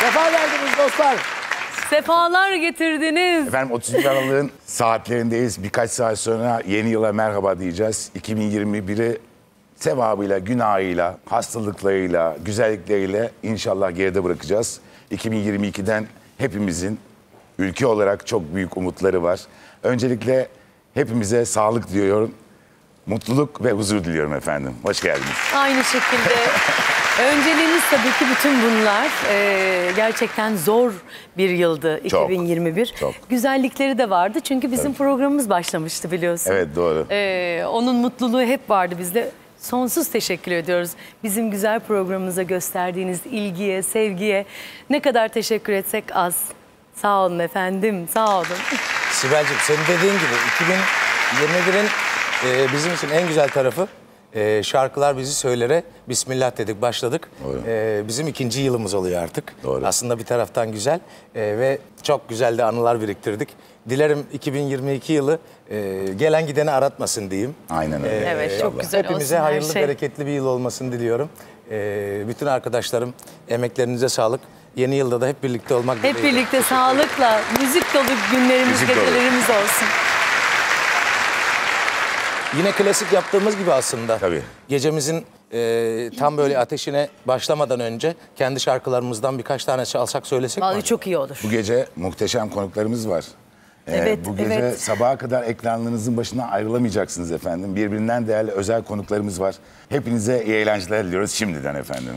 Sefa geldiniz dostlar. Sefalar getirdiniz. Efendim 31 Aralık'ın saatlerindeyiz. Birkaç saat sonra yeni yıla merhaba diyeceğiz. 2021'i sevabıyla, günahıyla, hastalıklarıyla, güzellikleriyle inşallah geride bırakacağız. 2022'den hepimizin ülke olarak çok büyük umutları var. Öncelikle hepimize sağlık diliyorum. Mutluluk ve huzur diliyorum efendim. Hoş geldiniz. Aynı şekilde. Önceliğimiz tabii ki bütün bunlar. Ee, gerçekten zor bir yıldı Çok, 2021. çok. Güzellikleri de vardı çünkü bizim programımız başlamıştı biliyorsun. Evet doğru. Ee, onun mutluluğu hep vardı bizde. Sonsuz teşekkür ediyoruz. Bizim güzel programımıza gösterdiğiniz ilgiye, sevgiye ne kadar teşekkür etsek az. Sağ olun efendim, sağ olun. Sibel'cim senin dediğin gibi 2021'in e, bizim için en güzel tarafı e, şarkılar bizi söylere Bismillah dedik başladık. Doğru. E, bizim ikinci yılımız oluyor artık. Doğru. Aslında bir taraftan güzel e, ve çok güzel de anılar biriktirdik. Dilerim 2022 yılı e, gelen gideni aratmasın diyeyim. Aynen öyle. Evet, çok güzel Hepimize olsun hayırlı, şey. bereketli bir yıl olmasını diliyorum. E, bütün arkadaşlarım emeklerinize sağlık. Yeni yılda da hep birlikte olmak Hep dileğiyle. birlikte sağlıkla, müzik dolu günlerimiz, Müzik dolu. gecelerimiz olsun. Yine klasik yaptığımız gibi aslında. Tabii. Gecemizin e, tam böyle ateşine başlamadan önce kendi şarkılarımızdan birkaç tane çalsak söylesek Vallahi mi? çok iyi olur. Bu gece muhteşem konuklarımız var. Ee, Evet, bu gece evet. sabaha kadar ekranlarınızın başına ayrılamayacaksınız efendim. Birbirinden değerli özel konuklarımız var. Hepinize iyi eğlenceler diliyoruz şimdiden efendim.